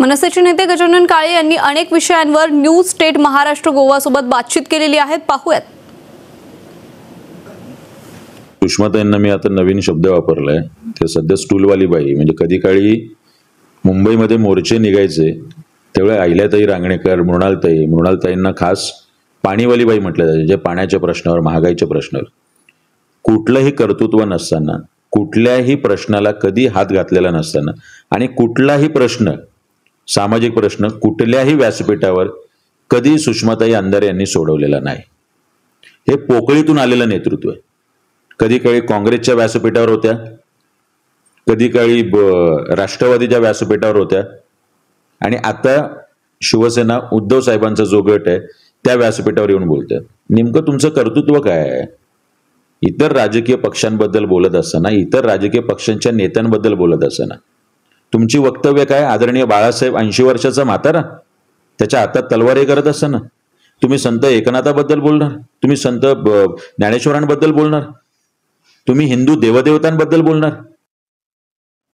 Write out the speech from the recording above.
मनसेचे नेते गजानन काळे यांनी अनेक विषयांवर न्यू स्टेट महाराष्ट्र गोवा सोबत बातचीत केलेली आहे. पाहूयात. सुषमाताईंना मी आता नवीन शब्द वापरलाय. ते सध्या स्टूलवाली बाई. म्हणजे कधी काळी मुंबईमध्ये मोर्चे निघायचे त्यावेळी आहिल्याताई रांगणेकर मृणालताई मृणालताईंना खास पाणीवाली बाई म्हटलं जायचे जे पाण्याच्या प्रश्नावर महागाईच्या प्रश्नावर. कुठलंही कर्तृत्व नसताना कुठल्याही प्रश्नाला कधी हात घातलेला नसताना आणि कुठलाही प्रश्न सामाजिक प्रश्न कुठल्याही व्यासपीठावर कधी सुषमाताई अंधारे यांनी सोडवलेला नाही. हे पोकळीतून आलेलं नेतृत्व आहे. कधी काळी काँग्रेसच्या व्यासपीठावर होत्या कधी काळी ब- राष्ट्रवादीच्या व्यासपीठावर होत्या. आणि आता शिवसेना उद्धव साहेबांचा जो गट आहे त्या व्यासपीठावर येऊन बोलतात नेमकं तुमचं कर्तृत्व काय आहे? इतर राजकीय पक्षांबद्दल बोलत असताना इतर राजकीय पक्षांच्या नेत्यांबद्दल बोलत असताना तुमची वक्तव्य काय? आदरणीय बाळासाहेब ऐंशी वर्षाचा म्हातारा? त्याच्या हातात तलवार हे करत असताना. तुम्ही संत एकनाथाबद्दल बोलणार? तुम्ही संत ज्ञानेश्वरांबद्दल बोलणार? तुम्ही हिंदू देवदेवतांबद्दल बोलणार?